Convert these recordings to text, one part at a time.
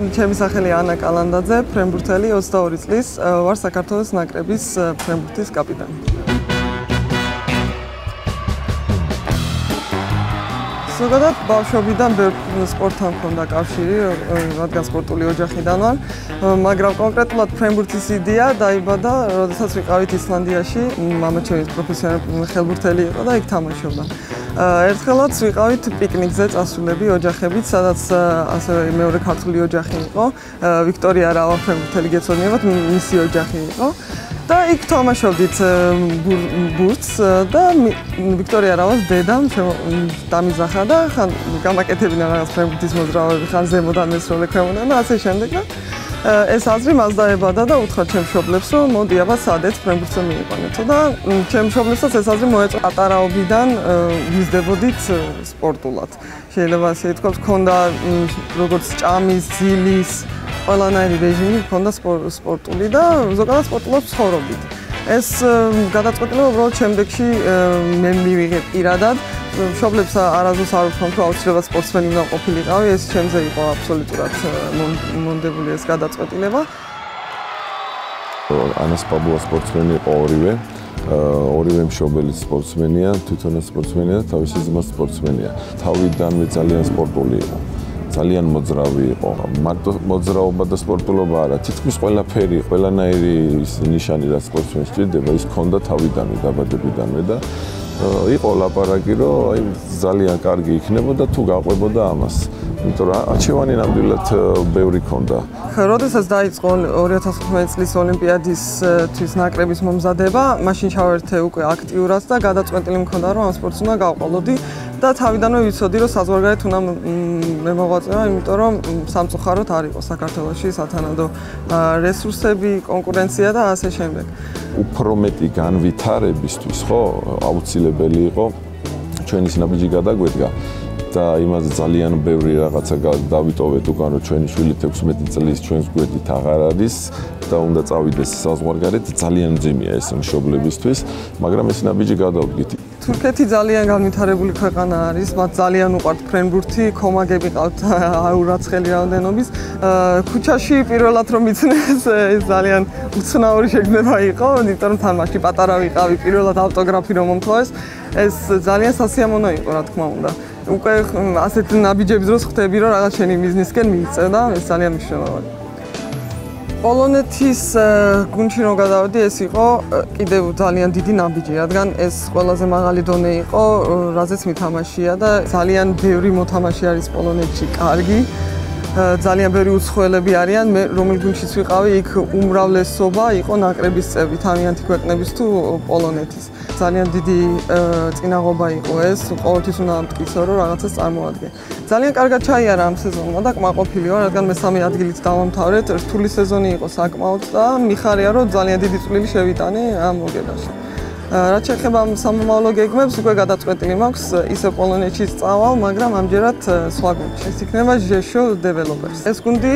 ჩემი სახელი ანა კალანდაძე, ფრენბურთელი 22 წლის, ვარ საქართველოს ნაკრების ფრენბურთის კაპიტანი. ზოგადად ბავშვობიდან სპორტთან მქონდა კავშირი, რადგან სპორტული ოჯახიდან ვარ, მაგრამ კონკრეტულად ფრენბურთის იდეა დაიბადა, როდესაც ვიყავით ისლანდიაში, მამა ჩემი პროფესიონალი ხელბურთელი იყო და იქ თამაშობდა. ერთხელაც ვიყავით პიკნიკზე წასულები ოჯახებით, სადაც ასევე მეორე ქართული ოჯახი იყო, ვიქტორია რავა ფრენბურთელი გეცნობათ, მისი ოჯახი იყო. და იქ თამაშობდით ბურთს და ვიქტორია რავას დედამ დამიზახა და გამაკეთებინა რაღაც ფრენბურთის მოძრაობები ხან ზემოდან ესროლე ქვემოდან და ასე შემდეგ და ეს აზრი მას დაებადა და უთხრა ჩემ მშობლებს რომ მოდი აბა სადეთ ფრენბურთზე მიიყვანეთო და ჩემ მშობლებსაც ეს აზრი მოეწო პატარაობიდან ვიზდებოდით სპორტულად შეიძლება ასე ითქვას ქონდა როგორც ჭამის ძილის ყველანაირი რეჟიმი ქონდა სპორტული და ზოგადად სპორტულად ცხოვრობდით. ეს გადაწყვეტილება უბრალოდ შემდეგში მე მივიღე პირადად. მშობლებს არაზოს არ ვთქვამთ, რომ აუცილებლად სპორტსმენი უნდა ყოფილიყავი, ეს ჩემზე იყო აბსოლუტურად მონდებული ეს გადაწყვეტილება. ანას პაბუა სპორტსმენი იყო ორივე. ორივე მშობელი სპორტსმენია, თვითონაც სპორტსმენია და თავისი ძმა სპორტსმენია. თავიდანვე ძალიან სპორტული იყო. ძალიან მოძრავი იყო. მარტო მოძრაობა და სპორტულობა არა, თითქმის ყველაფერი, ყველანაირი ის ნიშანი რაც სპორტსმენს ჭირდება, ის ქონდა თავიდანვე დაბადებიდანვე და იყო ლაპარაკი, რომ აი ძალიან კარგი იქნებოდა თუ გაყვებოდა ამას. იმიტომ რომ არჩევანი ნამდვილად ბევრი ქონდა. როდესაც დაიწყო 2015 წლის ოლიმპიადის თვის ნაკრების მომზადება, მაშინ ჩავერთე უკვე აქტიურად და გადაწყვეტილი მქონდა რომ ამ სპორტს უნდა გავყოლოდი. და თავიდანვე ვიცოდი რომ საზღვარგარეთ უნდა მე მოღვაწეა, იმიტომ რომ სამწუხაროდ არ იყო საქართველოსში სათანადო რესურსები, კონკურენცია და ასე შემდეგ. უფრო მეტი განვითარებისთვის, ხო, აუცილებელი იყო ჩვენი ნაბიჯი გადაგვედგა და იმაზე ძალიან ბევრი რაღაცა დავიტოვეთ უკან რომ ჩვენი შვილი 16 წლის ჩვენს გვერდით აღარ არის და უნდა წავიდეს საზღვარგარეთ. ძალიან ძიმია ეს მშობლებისთვის მაგრამ ეს ნაბიჯი გადავდგით თურქეთი ძალიან განვითარებული ქვეყანა არის, მათ ძალიან უყვართ ფრენბურთი, კომაგები ყავთ აურაცხელი რაოდენობის. ქუჩაში პირველად რომ იცნეს, ეს ძალიან უცნაური შეგნება იყო, იმიტომ რომ თან მასში პატარა ვიყავი, პირველად ავტოგრაფი რომ მომთხოვეს, ეს ძალიან სასიამოვნო იყო, რა თქმა უნდა. უკვე ასეთ ნაბიჯების დროს ხვდები, რომ რაღაც შენი ბიზნესკენ მიიწევ და ეს ძალიან მნიშვნელოვანია. პოლონეთის გუნდში რომ გადავედი, ეს იყო კიდევ ძალიან დიდი ნაბიჯი, რადგან ეს ყველაზე მაღალი დონე იყო, რაზეც მითამაშია და ძალიან ბევრი მოთამაშე არის პოლონეთში, კარგი. ძალიან ბევრი უცხოელები არიან, მე რომელ გუნდშიც ვიყავი, იქ უმრავლესობა იყო ნაკრების წევრი, თავიანთი ქვეყნების თუ პოლონეთის. ძალიან დიდი წინაღობა იყო ეს, ყოველთვის უნდა ამტკიცო, რომ რაღაცას წარმოადგენ. ძალიან კარგად ჩაიარა ამ სეზონმა და კმაყოფილი ვარ, რადგან მესამე ადგილით დავამთავრეთ, რთული სეზონი იყო საკმაოდ და მიხარია, რომ ძალიან დიდი წვლილი შევიტანე ამ მოგებაში. რაც შეეხება სამომავლო გეგმებს, უკვე გადაწყვეტილი მაქვს ისე პოლონეთში წავალ, მაგრამ ამჯერად სხვა გუნდში. ეს იქნება ჟეშო დეველოპერს. ეს გუნდი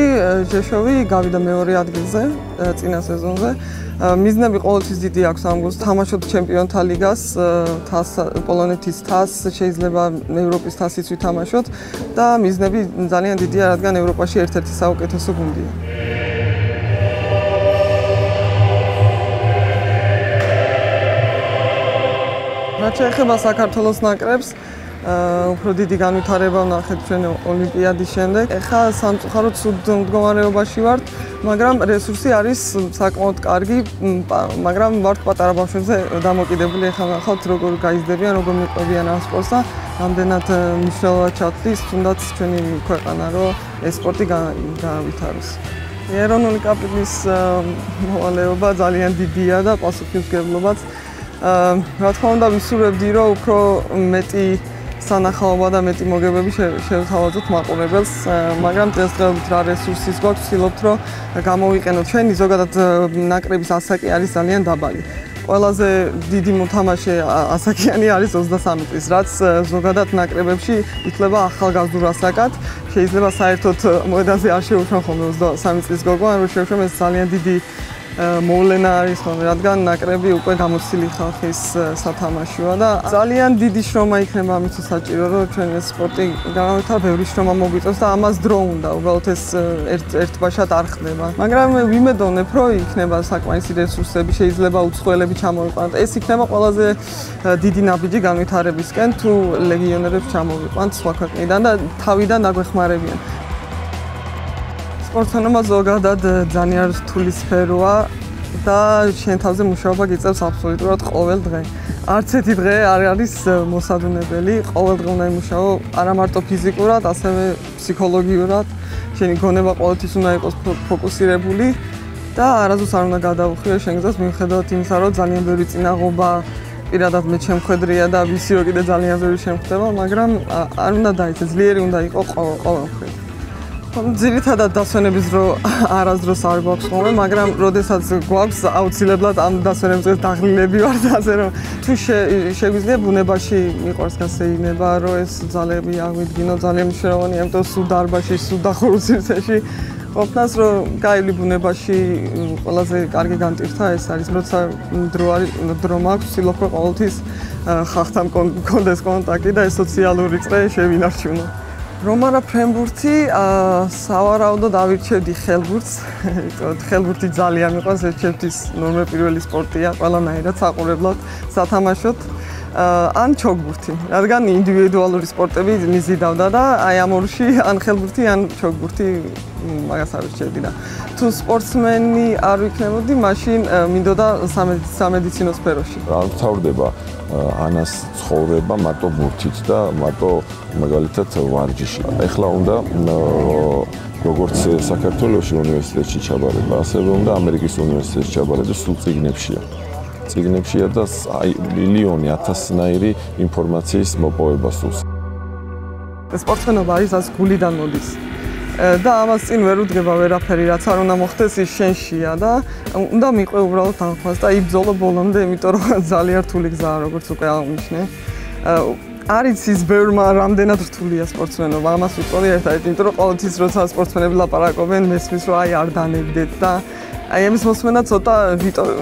ჟეშოვი გავიდა მეორე ადგილზე წინა სეზონზე. მიზნები ყოველთვის დიდი აქვს ამ გუნდს, თამაშობ ჩემპიონთა ლიგას, თას პოლონეთის თას, შეიძლება ევროპის თასიც ვითამაშოთ და მიზნები ძალიან დიდია, რადგან ევროპაში ერთ-ერთი საუკეთესო გუნდია. შეეხება საქართველოს ნაკრებს, უფრო დიდი განვითარება ვნახეთ ჩვენ ოლიმპიადის შემდეგ. ეხლა სამწუხაროდ სულ მდგომარეობაში ვართ, მაგრამ რესურსი არის საკმაოდ კარგი, მაგრამ ვართ პატარა ბავშვებზე დამოკიდებული. ეხლა ნახავთ როგორ გაიზრდებიან, როგორ მიყვებიან ამ სპორტს და რამდენად მნიშვნელოვნად ჩათვლის თუნდაც ჩვენი ქვეყანა, რომ ეს სპორტი გავითაროს. ეროვნული კაპიტნის მოვალეობა ძალიან დიდია და პასუხისმგებლობაც რა თქმა უნდა ვისურვებდი რომ უფრო მეტი სანახაობა და მეტი მოგებები შევთავაზოთ მაყურებელს მაგრამ დღესდღეობით რა რესურსის გვაქვს ვცდილობთ რომ გამოვიყენოთ. ჩვენი ზოგადად ნაკრების ასაკი არის ძალიან დაბალი. ყველაზე დიდი მოთამაშე ასაკიანი არის 23 წლის რაც ზოგადად ნაკრებებში ითვლება ახალგაზრდა ასაკად. შეიძლება საერთოდ მოედანზე არ შეუშვან ხოლმე 23 წლის გოგო ან რომ შეუშვან ეს ძალიან დიდი მოვლენა არის ხოლმე, რადგან ნაკრები უკვე გამოცილი ხალხის სათამაშოა და ძალიან დიდი შრომა იქნება ამით საჭირო, რომ ჩვენ ეს სპორტი განავითარ ბევრი შრომა მოგვიწევს და ამას დრო უნდა. უბრალოდ ეს ერთ ერთბაშად არ ხდება. მაგრამ მე ვიმედოვნებ, რომ იქნება საკმაისი რესურსები, შეიძლება უცხოელები ჩამოვიყვანოთ. ეს იქნება ყველაზე დიდი ნაბიჯი განვითარებისკენ, თუ ლეგიონერებს ჩამოვიყვანთ სხვა ქვეყნიდან და თავიდან დაგვეხმარებიან. სპორტსმენობა ზოგადად ძალიან რთული სფეროა და შენ თავზე მუშაობა გიწევს აბსოლუტურად ყოველ დღე. არც ერთი დღე არ არის მოსადუნებელი, ყოველ დღე უნდა იმუშაო არა მარტო ფიზიკურად, ასევე ფსიქოლოგიურად. შენი გონება ყოველთვის უნდა იყოს ფოკუსირებული და არასდროს არ უნდა გადაუხიო შენ გზას მიუხედავად იმისა, რომ ძალიან ბევრი წინაღობა პირადად მე შემხედრია და ვისიო კიდე ძალიან ბევრი შემხდება, მაგრამ არ უნდა დაიცე, ძლიერი უნდა იყოს ყოველთვის. ძირითადად დასვენების დრო არასდროს არ გვაქვს ხოლმე, მაგრამ როდესაც გვაქვს აუცილებლად ამ დასვენების დღეს დაღლილები ვართ, ასე რომ თუ შეგვიძლია ბუნებაში მიყვარს გასეინება, რომ ეს ძალები აღვიდგინო, ძალიან იმიტომ რომ სულ დარბაში, სულ დახურუცირცეში ყოფნას რომ გაილი ბუნებაში ყველაზე კარგი განტირთა ეს არის, როცა დრო არის, დრო მაქვს, ვცდილობ რომ ყოველთვის ხალხთან კონდეს კონტაქტი და ეს სოციალური წრე შევინარჩუნო. რომარა ფრენბურთი სავარაუდოდ დავირჩევდი ხელბურთს. ხელბურთი ძალიან მიყვარს, ერთ-ერთის ნორმე პირველი სპორტია, ყველანაირად საყურებლად სათამაშოდ. ან ჩოგბურთი, რადგან ინდივიდუალური სპორტები მიზიდავდა და აი ამ ორში ან ხელბურთი, ან ჩოგბურთი მაგას ავირჩევდი და თუ სპორტსმენი არ ვიქნებოდი, მაშინ მინდოდა სამედიცინო სფეროში. რა ვთავრდება ანას ცხოვრება მარტო ბურთით და მარტო მაგალითად ვარჯიში. ეხლა უნდა როგორც საქართველოსი უნივერსიტეტში ჩაბარება, ასევე უნდა ამერიკის უნივერსიტეტში ჩაბარება, სულ ციგნებშია. ციგნებშია და აი მილიონი ათასნაირი ინფორმაციის მოპოვება სულს. სპორტსმენობა არის ას გულიდან მოდის. და ამას წინ ვერ უდგება ვერაფერი, რაც არ უნდა მოხდეს ის შენშია და უნდა მიყვე უბრალოდ თანხმას და იბძოლო ბოლომდე, იმიტომ რომ ძალიან რთული გზაა, როგორც უკვე აღნიშნე. არის ის ბევრმა რამდენად რთულია სპორტსმენობა, ამას უწოდი ერთად, იმიტომ რომ ყოველთვის როცა სპორტსმენები ლაპარაკობენ, მესმის რომ აი არ დანებდეთ და აი ამის მოსმენა ცოტა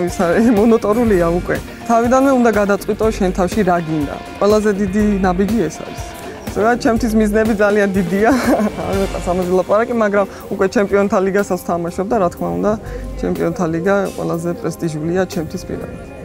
ისა მონოტორულია უკვე. თავიდანვე უნდა გადაწყვიტო შენ თავში რა გინდა. ყველაზე დიდი ნაბიჯი ეს არის. ზოგადად ჩემთვის მიზნები ძალიან დიდია. არ მეტყვი ამაზე ლაპარაკი, მაგრამ უკვე ჩემპიონთა ლიგასაც თამაშობ და რა თქმა უნდა, ჩემპიონთა ლიგა ყველაზე პრესტიჟულია ჩემთვის პირადად.